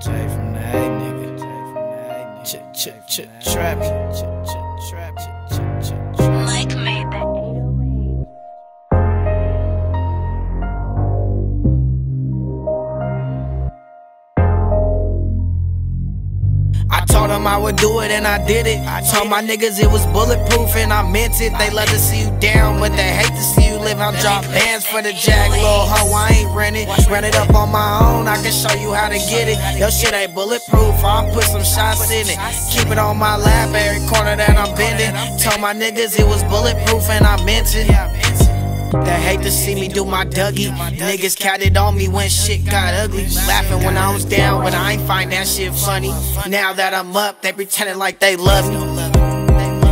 J from the A nigga. J from the A nigga. Ch ch ch trap. I told them I would do it and I did it. I told my niggas it was bulletproof and I meant it. They love to see you down, but they hate to see you live. I'm drop bands for the jack, little hoe. I ain't rented. Run it up on my own, I can show you how to get it. Your shit ain't bulletproof, I'll put some shots in it. Keep it on my lap every corner that I'm bending. Told my niggas it was bulletproof and I meant it. They hate to see me do my Dougie. Niggas counted on me when shit got ugly. Laughing when I was down, but I ain't find that shit funny. Now that I'm up, they pretending like they love me.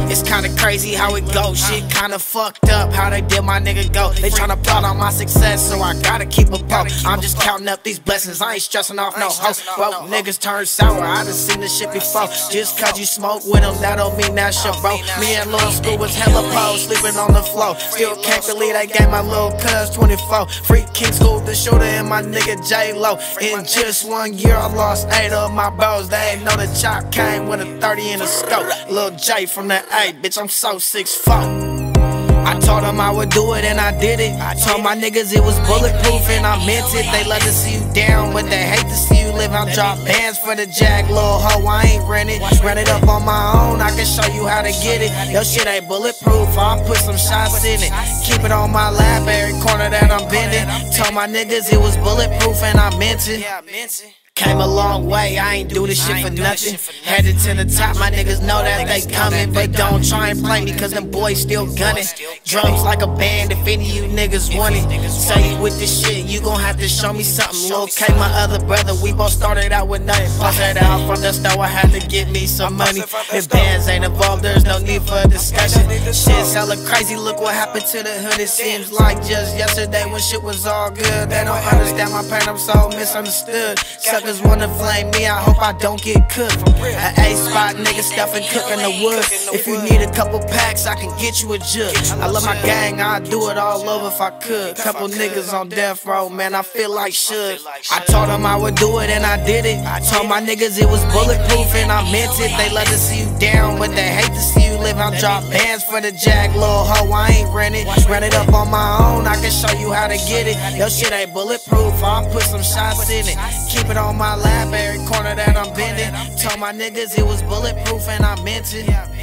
It's kinda crazy how it goes. Shit kinda fucked up how they did my nigga go. They tryna plot on my success, so I gotta keep a pro. I'm just counting up these blessings. I ain't stressing off no hoe. Well, niggas turn sour. I done seen this shit before. Just cause you smoke with them, that don't mean that's your bro. Me and Lil School was hella pros, sleeping on the floor. Still can't believe they gave my little cuz 24. Free King School, the shooter, and my nigga J Lo. In just one year, I lost eight of my bros. They ain't know the chop came with a 30 in a scope. Lil J from the A, bitch, I'm so 6'4. I told them I would do it and I did it. I told my niggas it was bulletproof and I meant it. They love to see you down, but they hate to see you live. I'm drop bands for the jack, little hoe. I ain't rented. Run it up on my own, I can show you how to get it. Your shit ain't bulletproof, I'll put some shots in it. Keep it on my lap every corner that I'm bending. Told my niggas it was bulletproof and I meant it. Yeah, I meant it. Came a long way, I ain't do this shit for nothing. Headed to the top, my niggas know that they coming. But don't try and play me, cause them boys still gunning. Drums like a band, if any of you niggas want it. Say with this shit, you gon' have to show me something. Lil K, my other brother, we both started out with nothing. Posted out from the start, I had to get me some money. If bands ain't involved, there's no need for a discussion. Shit's hella crazy, look what happened to the hood. It seems like just yesterday when shit was all good. They don't understand my pain, I'm so misunderstood. Suckers wanna flame me, I hope I don't get cooked. An A spot, nigga stuffing, cooking the wood. If you need a couple packs, I can get you a jug. I love my gang, I'd do it all over if I could. Couple niggas on death row, man, I feel like should. I told them I would do it and I did it. I told my niggas it was bulletproof and I meant it. They love to see you down, but they hate to see you live. I'm drop bands for the jack, little hoe. I ain't rented. Run it up on my own, I can show you how to get it. Your shit ain't bulletproof, I'll put some shots in it. Keep it on my lap every corner that I'm bending. Told my niggas it was bulletproof and I meant it.